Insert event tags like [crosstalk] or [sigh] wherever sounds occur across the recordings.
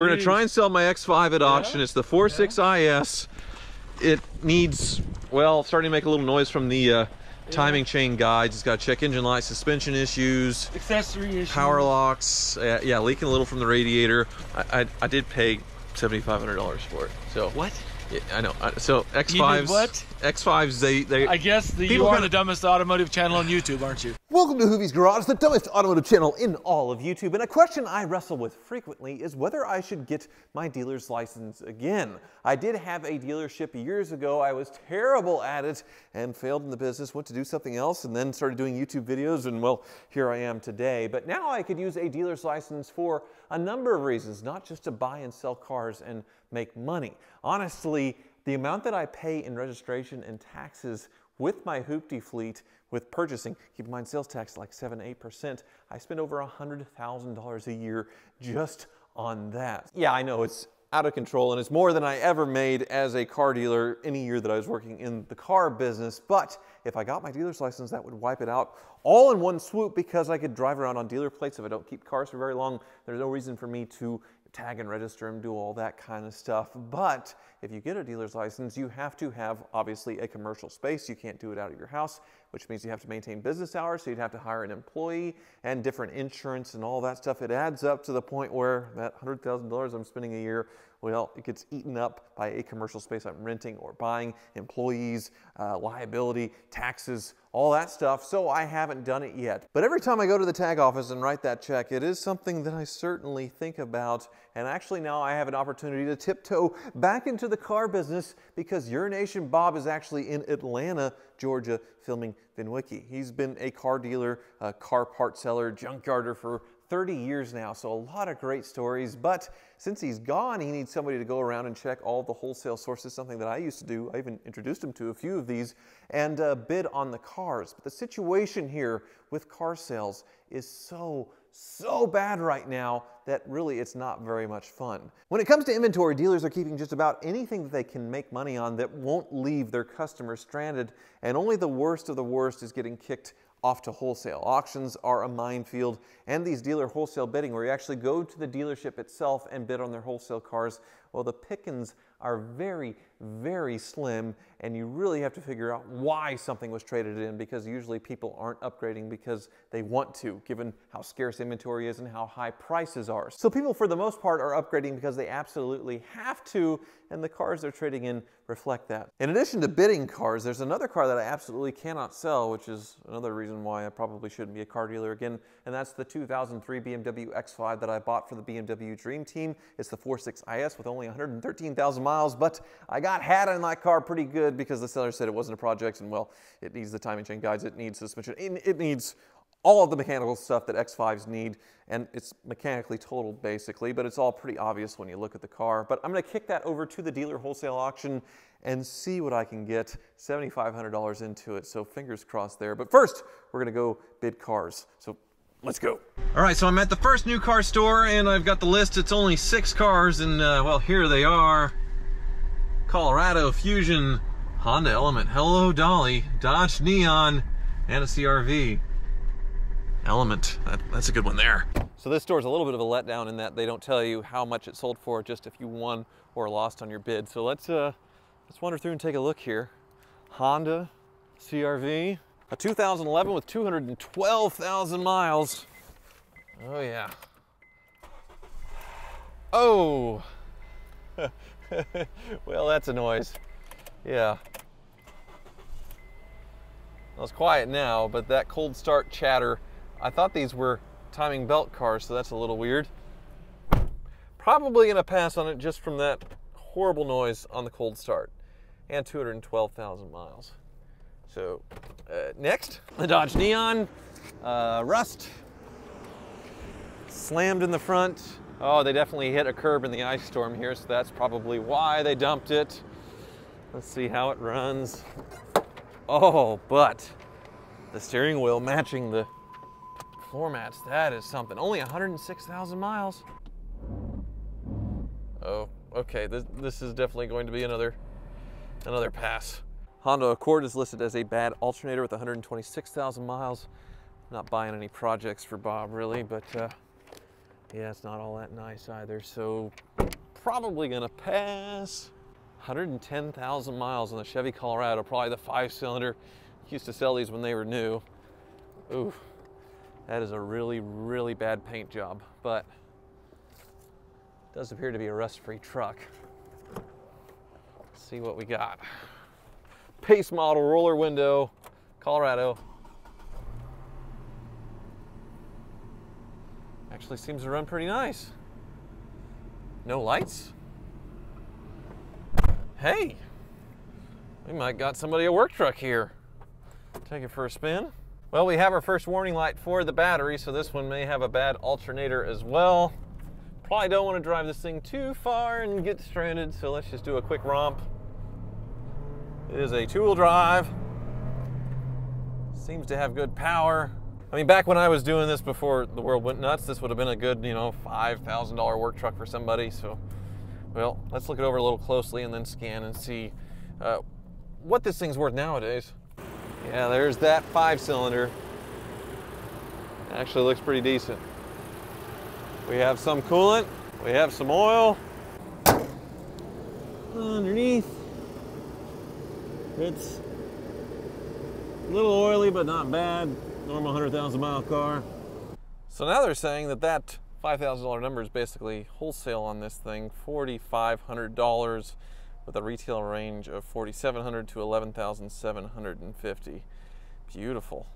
We're gonna try and sell my X5 at auction. It's the 46 IS. It needs, well, starting to make a little noise from the uh, timing chain guides. It's got check engine light, suspension issues, Accessory issues. power locks. Uh, yeah, leaking a little from the radiator. I, I, I did pay $7,500 for it. So What? yeah, I know. So X5s, what? X5s, they they I guess the, you People are kinda- the dumbest automotive channel on YouTube, aren't you? Welcome to Hoovie's Garage, the dumbest automotive channel in all of YouTube. And a question I wrestle with frequently is whether I should get my dealer's license again. I did have a dealership years ago. I was terrible at it and failed in the business, went to do something else, and then started doing YouTube videos. And well, here I am today. But now I could use a dealer's license for a number of reasons, not just to buy and sell cars and make money. Honestly, the amount that I pay in registration and taxes with my Hoopty fleet, with purchasing, keep in mind sales tax like 7 8%, I spend over $100,000 a year just on that. Yeah, I know it's out of control and it's more than I ever made as a car dealer any year that I was working in the car business. But if I got my dealer's license, that would wipe it out all in one swoop because I could drive around on dealer plates if I don't keep cars for very long. There's no reason for me to tag and register them, do all that kind of stuff. But if you get a dealer's license, you have to have obviously a commercial space. You can't do it out of your house, which means you have to maintain business hours. So you'd have to hire an employee and different insurance and all that stuff. It adds up to the point where that $100,000 I'm spending a year, well, it gets eaten up by a commercial space I'm renting or buying, employees, uh, liability, taxes, all that stuff. So I haven't done it yet. But every time I go to the tag office and write that check, it is something that I certainly think about. And actually now I have an opportunity to tiptoe back into the car business because Urination Bob is actually in Atlanta, Georgia, filming VinWiki. He's been a car dealer, a car part seller, junkyarder for 30 years now, so a lot of great stories. But since he's gone, he needs somebody to go around and check all the wholesale sources, something that I used to do. I even introduced him to a few of these and uh, bid on the cars. But the situation here with car sales is so, so bad right now that really it's not very much fun. When it comes to inventory, dealers are keeping just about anything that they can make money on that won't leave their customers stranded, and only the worst of the worst is getting kicked off to wholesale. Auctions are a minefield, and these dealer wholesale bidding, where you actually go to the dealership itself and bid on their wholesale cars, well, the pickings are very, very slim, and you really have to figure out why something was traded in because usually people aren't upgrading because they want to, given how scarce inventory is and how high prices are. So people, for the most part, are upgrading because they absolutely have to, and the cars they're trading in reflect that. In addition to bidding cars, there's another car that I absolutely cannot sell, which is another reason why I probably shouldn't be a car dealer again, and that's the 2003 BMW X5 that I bought for the BMW Dream Team. It's the 46 IS with only 113,000 miles, but I got had on that car pretty good because the seller said it wasn't a project, and well, it needs the timing chain guides, it needs suspension, it, it needs all of the mechanical stuff that X5s need, and it's mechanically totaled basically, but it's all pretty obvious when you look at the car. But I'm gonna kick that over to the dealer wholesale auction and see what I can get $7,500 into it, so fingers crossed there. But first, we're gonna go bid cars. So let's go. All right, so I'm at the first new car store and I've got the list. It's only six cars and uh, well, here they are. Colorado Fusion, Honda Element, Hello Dolly, Dodge Neon, and a CRV. Element, that, that's a good one there. So this store is a little bit of a letdown in that they don't tell you how much it sold for, just if you won or lost on your bid. So let's uh, let's wander through and take a look here. Honda CRV, a 2011 with 212,000 miles. Oh yeah. Oh. [laughs] [laughs] well, that's a noise. Yeah. Well, it's quiet now, but that cold start chatter, I thought these were timing belt cars, so that's a little weird. Probably gonna pass on it just from that horrible noise on the cold start and 212,000 miles. So uh, next, the Dodge Neon, uh, rust, slammed in the front. Oh, they definitely hit a curb in the ice storm here, so that's probably why they dumped it. Let's see how it runs. Oh, but the steering wheel matching the floor mats, that is something. Only 106,000 miles. Oh, okay, this, this is definitely going to be another, another pass. Honda Accord is listed as a bad alternator with 126,000 miles. Not buying any projects for Bob really, but uh, Yeah, it's not all that nice either, so probably gonna pass. 110,000 miles on the Chevy Colorado, probably the five cylinder. Used to sell these when they were new. Ooh, that is a really, really bad paint job, but does appear to be a rust-free truck. Let's see what we got. Pace model roller window, Colorado. Actually seems to run pretty nice. No lights? Hey, we might got somebody a work truck here. Take it for a spin. Well, we have our first warning light for the battery, so this one may have a bad alternator as well. Probably don't want to drive this thing too far and get stranded, so let's just do a quick romp. It is a two-wheel drive. Seems to have good power. I mean, back when I was doing this before the world went nuts, this would have been a good, you know, $5,000 work truck for somebody. So, well, let's look it over a little closely and then scan and see uh, what this thing's worth nowadays. Yeah, there's that five cylinder. Actually looks pretty decent. We have some coolant, we have some oil. Underneath, it's a little oily, but not bad. Normal 100,000 mile car. So now they're saying that that $5,000 number is basically wholesale on this thing, $4,500 with a retail range of 4,700 to 11,750. Beautiful.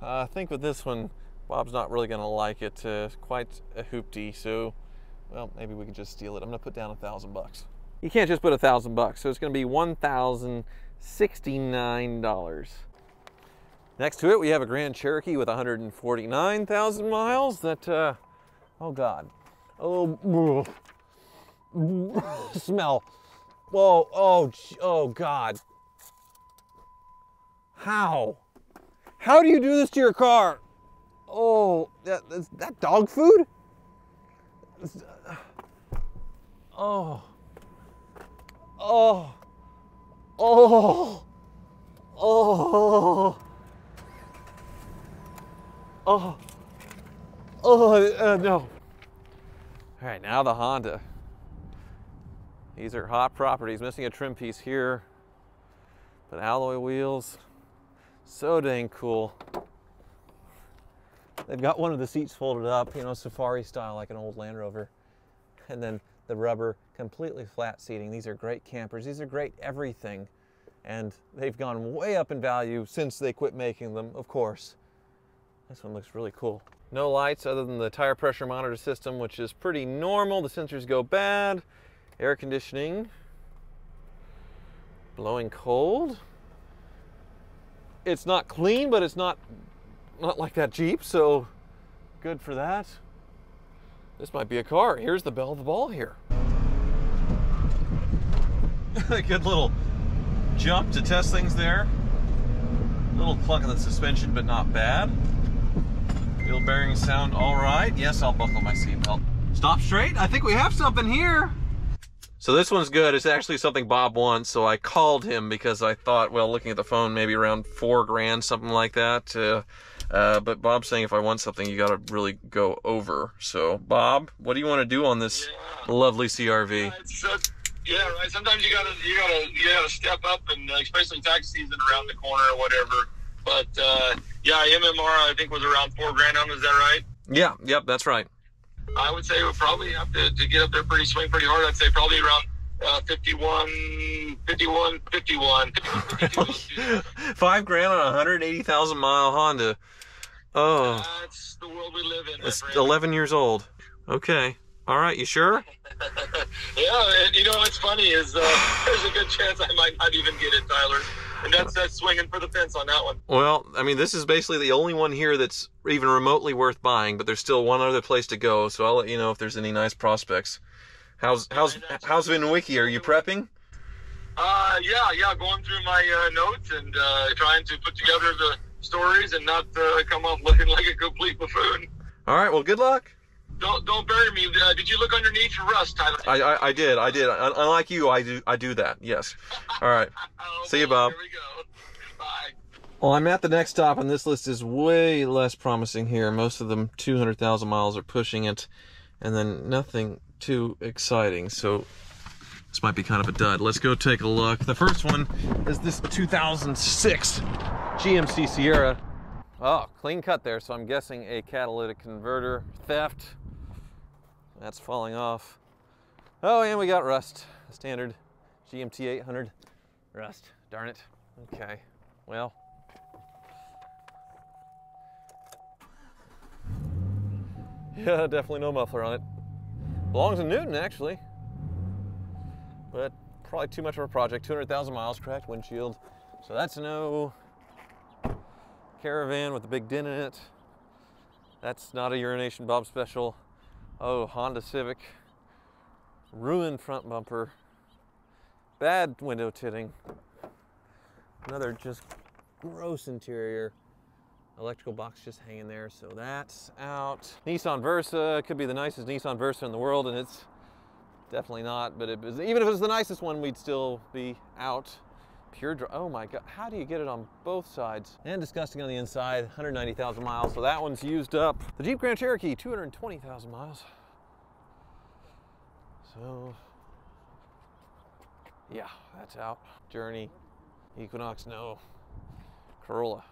Uh, I think with this one, Bob's not really gonna like it. Uh, quite a hoopty, so well, maybe we could just steal it. I'm gonna put down a thousand bucks. You can't just put a thousand bucks, so it's gonna be one thousand sixty-nine dollars. Next to it, we have a Grand Cherokee with 149,000 miles. That, uh, oh God, oh, [laughs] smell. Whoa, oh, oh God. How? How do you do this to your car? Oh, that, that dog food? Oh. Oh. Oh. Oh. Oh. Oh, uh, no. All right, now the Honda. These are hot properties. Missing a trim piece here, but alloy wheels. So dang cool. They've got one of the seats folded up, you know, safari style like an old Land Rover. And then the rubber, completely flat seating. These are great campers. These are great everything. And they've gone way up in value since they quit making them, of course. This one looks really cool. No lights other than the tire pressure monitor system, which is pretty normal. The sensors go bad. Air conditioning. Blowing cold. It's not clean, but it's not not like that Jeep, so good for that. This might be a car. Here's the bell of the ball here. A [laughs] good little jump to test things there. A little clunky in the suspension, but not bad. Wheel bearings sound all right. Yes, I'll buckle my seatbelt. Stop straight. I think we have something here. So this one's good. It's actually something Bob wants. So I called him because I thought, well, looking at the phone, maybe around four grand, something like that. Uh, uh, but Bob's saying if I want something, you got to really go over. So Bob, what do you want to do on this Yeah. lovely CRV? Uh, yeah, right. Sometimes you gotta you gotta you gotta step up, and uh, especially tax season around the corner or whatever. But uh, yeah, MMR I think was around four grand on. Is that right? Yeah, yep, that's right. I would say we'll probably have to, to get up there pretty swing pretty hard. I'd say probably around uh, 51, 51, 51, 51, [laughs] Five grand on a 180,000 mile Honda. Oh, That's the world we live in. it's 11 years old. Okay. All right, you sure? [laughs] Yeah, and you know what's funny is uh, there's a good chance I might not even get it, Tyler. And that's that's swinging for the fence on that one. Well, I mean, this is basically the only one here that's even remotely worth buying, but there's still one other place to go, so I'll let you know if there's any nice prospects. How's how's how's VinWiki? Are you prepping? Uh, yeah, yeah, going through my uh, notes and uh, trying to put together the stories and not uh, come off looking like a complete buffoon. All right. Well, good luck. Don't don't bury me. Uh, did you look underneath for rust, Tyler? I I, I did I did. Unlike you, I do I do that. Yes. All right. [laughs] Oh, See you, Bob. Here we go. Bye. Well, I'm at the next stop, and this list is way less promising here. Most of them 200,000 miles are pushing it. and then nothing too exciting. So this might be kind of a dud. Let's go take a look. The first one is this 2006 GMC Sierra. Oh, clean cut there, so I'm guessing a catalytic converter theft. That's falling off. Oh, and we got rust. Standard GMT 800 rust. Darn it. Okay, well. Yeah, definitely no muffler on it. Belongs in Newton, actually. But probably too much of a project. 200,000 miles, cracked windshield. So that's no caravan with a big dent in it. That's not a urination Bob special. Oh, Honda Civic. Ruined front bumper. Bad window tinting. Another just gross interior. Electrical box just hanging there, so that's out. Nissan Versa could be the nicest Nissan Versa in the world, and it's definitely not. But it was, even if it was the nicest one, we'd still be out. Pure dry. Oh my God! How do you get it on both sides? And disgusting on the inside. 190,000 miles, so that one's used up. The Jeep Grand Cherokee, 220,000 miles. So, yeah, that's out. Journey, Equinox, no. Corolla.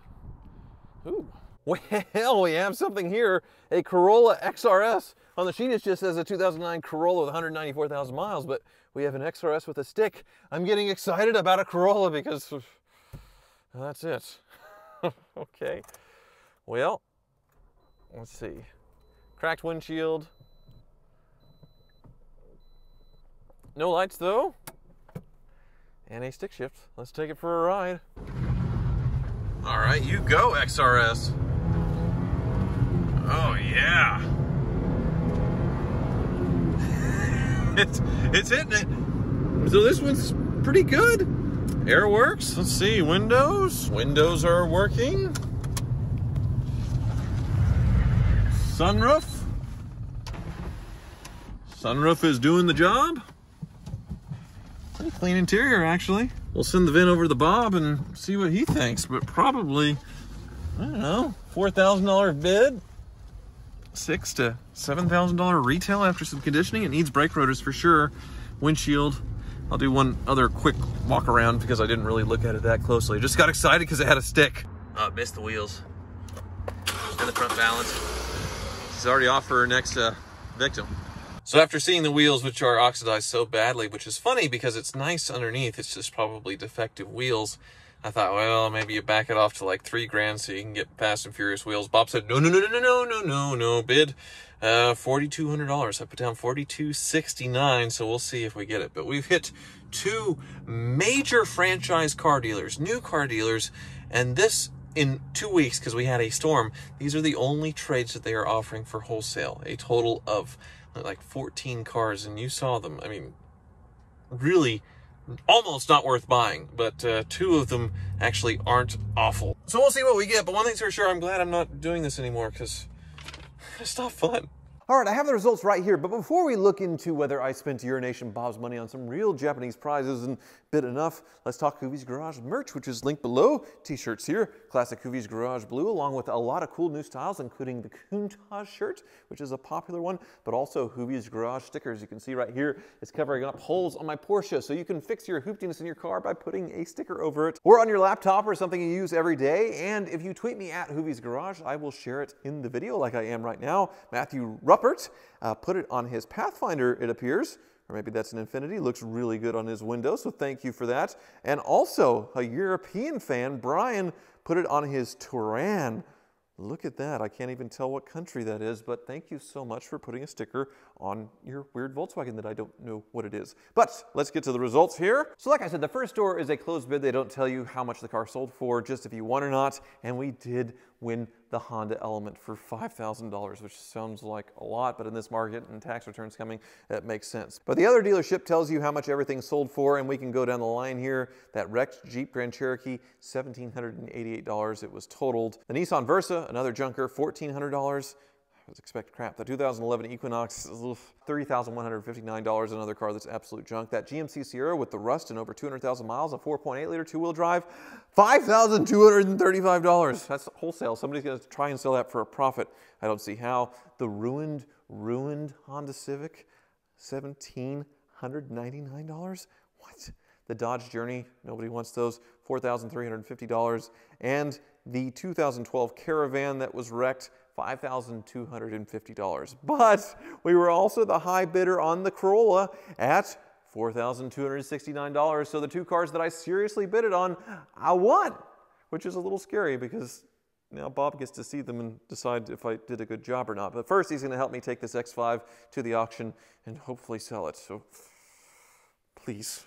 Ooh. Well, [laughs] we have something here. A Corolla XRS. On the sheet, it just says a 2009 Corolla with 194,000 miles, but we have an XRS with a stick. I'm getting excited about a Corolla because that's it. [laughs] okay. Well, let's see. Cracked windshield. No lights though. And a stick shift. Let's take it for a ride. All right, you go, XRS. Oh, yeah. [laughs] it's, it's hitting it. So this one's pretty good. Air works. Let's see, windows. Windows are working. Sunroof. Sunroof is doing the job. Pretty clean interior, actually. We'll send the VIN over to the Bob and see what he thinks, but probably, I don't know, $4,000 bid, six to $7,000 retail after some conditioning. It needs brake rotors for sure. Windshield. I'll do one other quick walk around because I didn't really look at it that closely. Just got excited because it had a stick. Uh, missed the wheels and the front balance. She's already off for her next uh, victim. So after seeing the wheels, which are oxidized so badly, which is funny because it's nice underneath, it's just probably defective wheels. I thought, well, maybe you back it off to like three grand so you can get Fast and Furious wheels. Bob said, no, no, no, no, no, no, no, no, no, bid uh, $4,200. I put down 4269 so we'll see if we get it. But we've hit two major franchise car dealers, new car dealers, and this in two weeks because we had a storm. These are the only trades that they are offering for wholesale. A total of like 14 cars, and you saw them. I mean, really almost not worth buying, but uh, two of them actually aren't awful. So we'll see what we get. But one thing's for sure, I'm glad I'm not doing this anymore because it's not fun. All right, I have the results right here, but before we look into whether I spent Urination Bob's money on some real Japanese prizes and bid enough, let's talk Hoovie's Garage merch, which is linked below. T-shirts here, classic Hoovie's Garage blue, along with a lot of cool new styles, including the Countach shirt, which is a popular one, but also Hoovie's Garage stickers. You can see right here, it's covering up holes on my Porsche, so you can fix your hooptiness in your car by putting a sticker over it, or on your laptop or something you use every day. And if you tweet me at Hoovie's Garage, I will share it in the video like I am right now. Matthew Ruppert uh, put it on his Pathfinder, it appears, or maybe that's an Infiniti, Looks really good on his window, so thank you for that. And also, a European fan, Brian, put it on his Touran. Look at that. I can't even tell what country that is, but thank you so much for putting a sticker on your weird Volkswagen that I don't know what it is. But let's get to the results here. So like I said, the first door is a closed bid. They don't tell you how much the car sold for, just if you won or not. And we did win the Honda Element for $5,000, which sounds like a lot, but in this market and tax returns coming, it makes sense. But the other dealership tells you how much everything sold for, and we can go down the line here. That wrecked Jeep Grand Cherokee, $1,788. It was totaled. The Nissan Versa, another junker, $1,400. Was expect crap. The 2011 Equinox is oof, $30,159. Another car that's absolute junk. That GMC Sierra with the rust and over 200,000 miles, a 4.8 liter two-wheel drive, $5,235. That's wholesale. Somebody's going to try and sell that for a profit. I don't see how. The ruined, ruined Honda Civic, $1,799. What? The Dodge Journey, nobody wants those, $4,350. And the 2012 Caravan that was wrecked, $5,250. But we were also the high bidder on the Corolla at $4,269. So the two cars that I seriously bidded on, I won, which is a little scary because now Bob gets to see them and decide if I did a good job or not. But first, he's going to help me take this X5 to the auction and hopefully sell it. So please.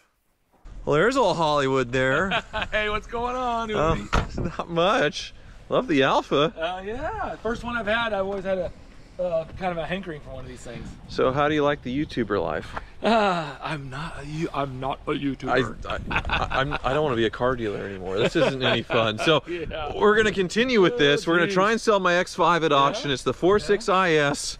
Well, there's old Hollywood there. [laughs] hey, what's going on? Oh, [laughs] not much. Love the Alfa. Uh, yeah, first one I've had. I've always had a uh, kind of a hankering for one of these things. So, how do you like the YouTuber life? Uh, I'm not. A, I'm not a YouTuber. I, I, I'm, I don't want to be a car dealer anymore. This isn't any [laughs] fun. So Yeah. we're going to continue with this. Oh, we're going to try and sell my X5 at auction. It's the 46 IS.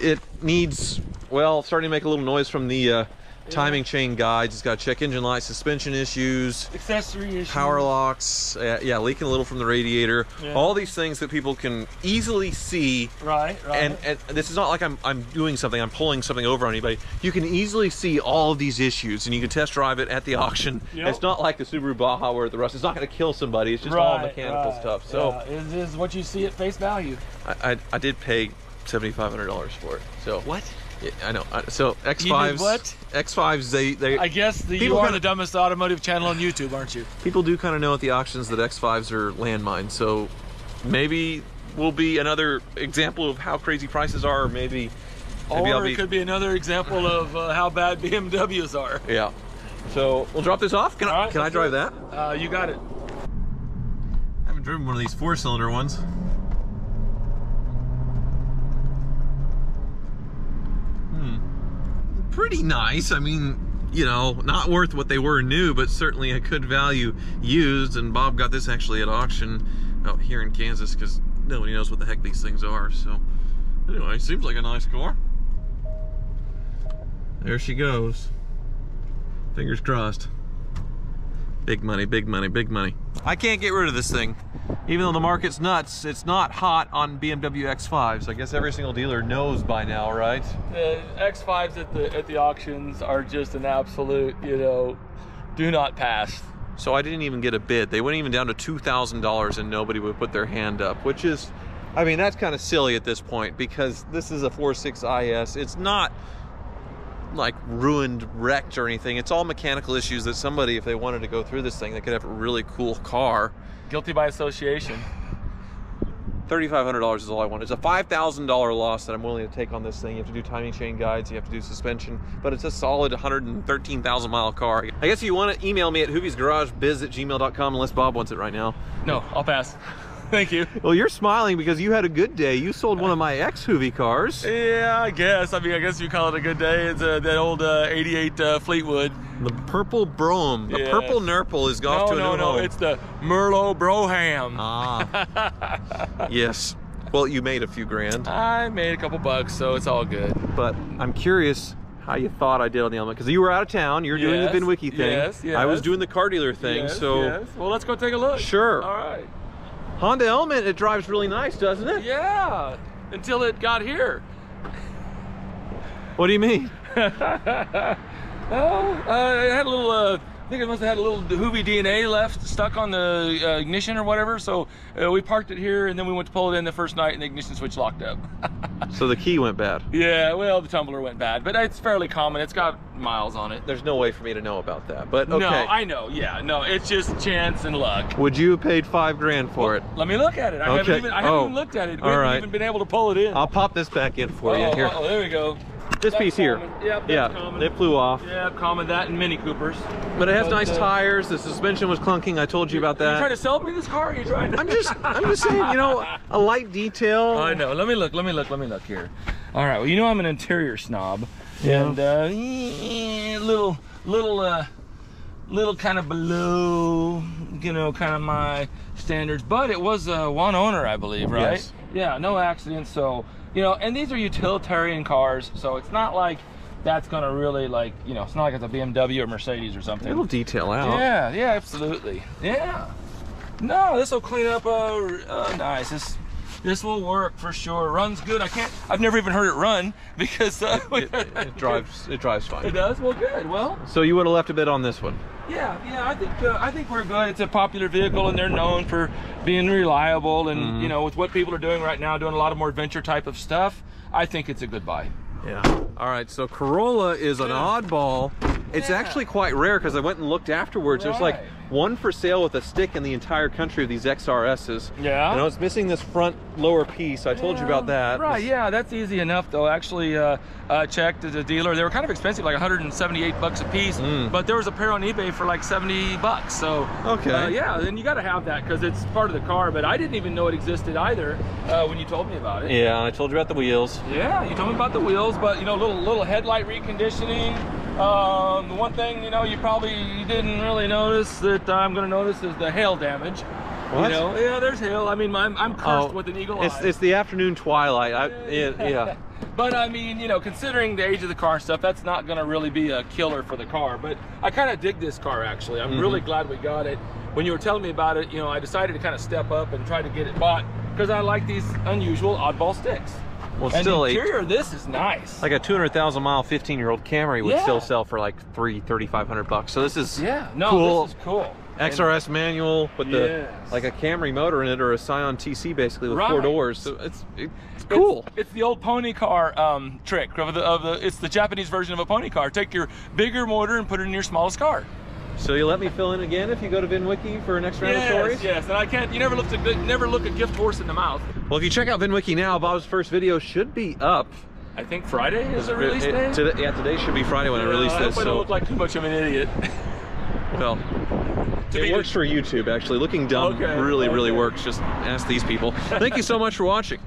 It needs, well, starting to make a little noise from the uh, timing chain guides. It's got check engine light, suspension issues, Accessory issues, power locks, uh, yeah, leaking a little from the radiator. Yeah. All these things that people can easily see Right, right. and, and this is not like I'm, I'm doing something, I'm pulling something over on anybody. You can easily see all of these issues and you can test drive it at the auction. Yep. It's not like the Subaru Baja where the rust is not going to kill somebody. It's just all mechanical right. stuff. So yeah, it is what you see at face value. I, I, I did pay $7,500 for it. So What? yeah, I know. I- So X5s, what? X5s, they, they I guess the, People you are kinda- the dumbest automotive channel on YouTube, aren't you? people do kind of know at the auctions that X5s are landmines. So maybe will be another example of how crazy prices are, or maybe maybe or I'll be it could be another example of uh, how bad BMWs are. Yeah. So we'll drop this off. Can I, All right, can I let's drive do that? Uh, you got it. I haven't driven one of these four cylinder ones. Hmm. Pretty nice. I mean, you know, not worth what they were new, but certainly a good value used. And Bob got this actually at auction out here in Kansas because nobody knows what the heck these things are. So, anyway, seems like a nice car. There she goes. Fingers crossed. Big money, big money, big money. I can't get rid of this thing. Even though the market's nuts, it's not hot on BMW X5s. I guess every single dealer knows by now, right? The X5s at the at the auctions are just an absolute, you know, do not pass. So I didn't even get a bid. They went even down to $2,000 and nobody would put their hand up, which is, I mean, that's kind of silly at this point because this is a 4.6 IS. It's not like ruined, wrecked or anything. It's all mechanical issues that somebody, if they wanted to go through this thing, they could have a really cool car. Guilty by association. $3,500 is all I want. It's a $5,000 loss that I'm willing to take on this thing. You have to do timing chain guides, you have to do suspension, but it's a solid 113,000 mile car. I guess if you want to email me at hooviesgaragebiz at gmail.com unless Bob wants it right now. No, I'll pass. Thank you. Well, you're smiling because you had a good day. You sold one of my ex Hoovie cars, Yeah, I guess. I mean, I guess you call it a good day. It's uh, that old uh, 88 uh, Fleetwood. the purple Brougham. The Yes. purple Nurple is off No, to a no, new no. home. It's the Merlot Brougham. Ah. [laughs] yes. Well, you made a few grand, I made a couple bucks, so it's all good. but I'm curious how you thought I did on the element because you were out of town. You were doing the Yes, VinWiki thing. yes, yes. I was doing the car dealer thing. Yes, so yes. Well, let's go take a look. Sure. All right. Honda Element, it drives really nice, doesn't it? Yeah. Until it got here. What do you mean? Oh, uh, it had a little. Uh, think it must have had a little Hoovie DNA left stuck on the uh, ignition or whatever. So uh, we parked it here, and then we went to pull it in the first night, and the ignition switch locked up. [laughs] So the key went bad. yeah, well, the tumbler went bad, but it's fairly common. It's got miles on it. There's no way for me to know about that. But okay. No, I know. Yeah, no, it's just chance and luck. Would you have paid five grand for it? Let me look at it. I Okay. haven't even. I haven't Oh. even looked at it. We All haven't right. even been able to pull it in. I'll pop this back in for you. oh, Here. oh, there we go. This That's piece here. common. Yep, that's yeah, common. it flew off. Yeah, common that and Mini Coopers. But it has But, nice uh, tires. The suspension was clunking. I told you about Are you trying that. to sell me this car? You trying to? I'm just, I'm just saying, you know, a light detail. [laughs] I know. Let me look. Let me look. Let me look here. All right. Well, you know I'm an interior snob, Yeah. and uh, little, little, uh, little kind of below, you know, kind of my standards. But it was uh, one owner, I believe, right? Yes. Yeah. No accidents. So You know, and these are utilitarian cars, so it's not like that's gonna really like, you know, it's not like it's a BMW or Mercedes or something. It'll detail out. Yeah, yeah, absolutely. Yeah. No, this will clean up. Uh, uh, nice. This this will work for sure. Runs good. I can't. I've never even heard it run [laughs] because uh, It, it drives. It drives fine. It does. Well, good. Well, So you would have left a bit on this one. Yeah, yeah. I think uh, I think we're good. It's a popular vehicle, and they're known for being reliable. And Mm-hmm. you know, with what people are doing right now, doing a lot of more adventure type of stuff, I think it's a good buy. Yeah. All right. So Corolla is an oddball. It's Yeah. actually quite rare because I went and looked afterwards. There's like one for sale with a stick in the entire country of these XRSs. Yeah. You know, it's missing this front lower piece. I told you about that. Right, yeah, that's easy enough though. Actually, uh, uh, checked at the dealer. They were kind of expensive, like 178 bucks a piece. Mm. But there was a pair on eBay for like 70 bucks. So Okay. uh, yeah, then you got to have that because it's part of the car. But I didn't even know it existed either uh, when you told me about it. Yeah, I told you about the wheels. Yeah, you told me about the wheels, but you know, little little headlight reconditioning. Um, the one thing you know you probably didn't really notice that I'm going to notice is the hail damage. What? You know, yeah, there's hail. I mean, I'm, I'm cursed with an eagle Oh, it's, eye. it's the afternoon twilight. I, yeah, yeah. [laughs] but I mean, you know, considering the age of the car stuff, that's not gonna really be a killer for the car. But I kind of dig this car actually. I'm really Mm-hmm. glad we got it. When you were telling me about it, you know, I decided to kind of step up and try to get it bought because I like these unusual oddball sticks. Well, and still the a- interior of this is nice. Like a 200,000 mile 15 year old Camry would Yeah. still sell for like three, 3,500 bucks. So this is yeah, no, cool. this is cool. XRS manual with the like a Camry motor in it or a Scion TC basically with four doors. So it's it's It's- cool. It's, the old pony car um, trick of the, of the. It's the Japanese version of a pony car. Take your bigger motor and put it in your smallest car. So you let me fill in again if you go to VinWiki for next round of stories? yes, and I can't. You never look a good, never look a gift horse in the mouth. Well, if you check out VinWiki now, Bob's first video should be up. I think Friday is the release It- day. today- yeah, today should be Friday when I Yeah, release I this. I don't look like too much of an idiot. [laughs] well, To it works for YouTube actually. Looking dumb Okay, really, really works. Just ask these people. [laughs] Thank you so much for watching.